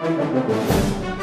Música